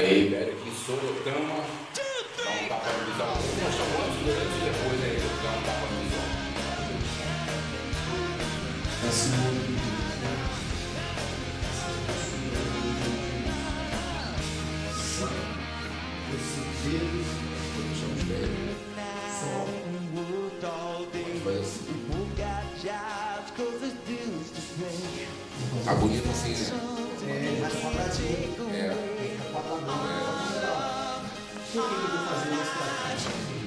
Aí, velho, aqui Sorocama, dá um tapa no visão. Chamamos antes, durante depois aí, dá um tapa no visão. Vai assim. A bonita assim, né? É, quadradinho. É. Que eu vou fazer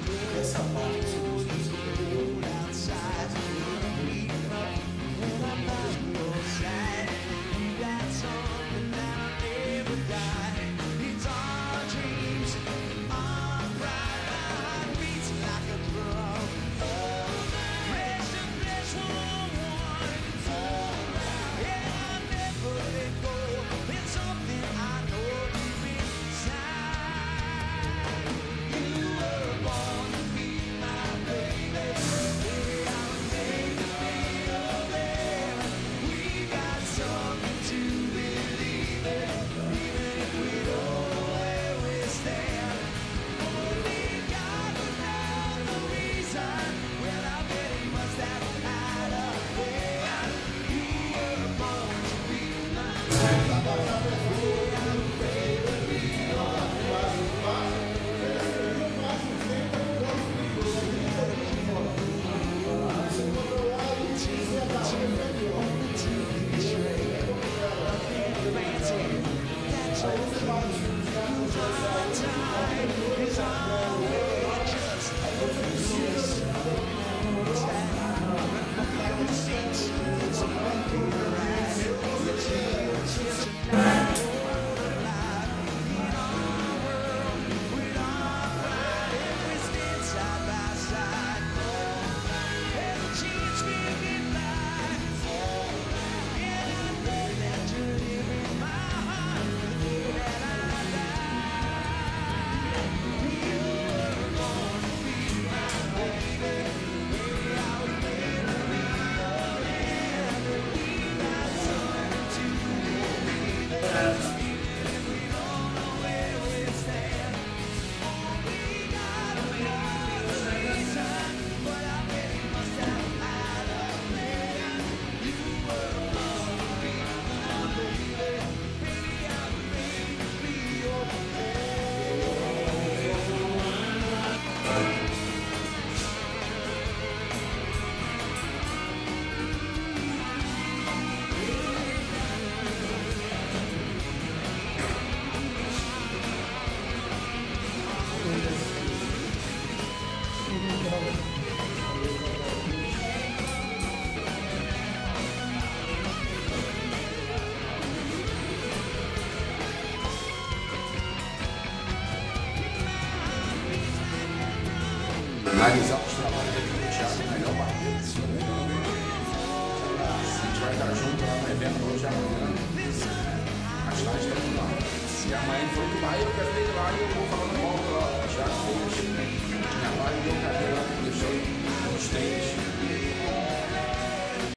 Analisar os trabalhos aqui do Thiago, o melhor barbeiro de Sorocama. A gente vai estar junto lá no evento hoje amanhã. Mais tarde estamos lá. E amanhã foi lá e eu quero ir lá e eu vou falar no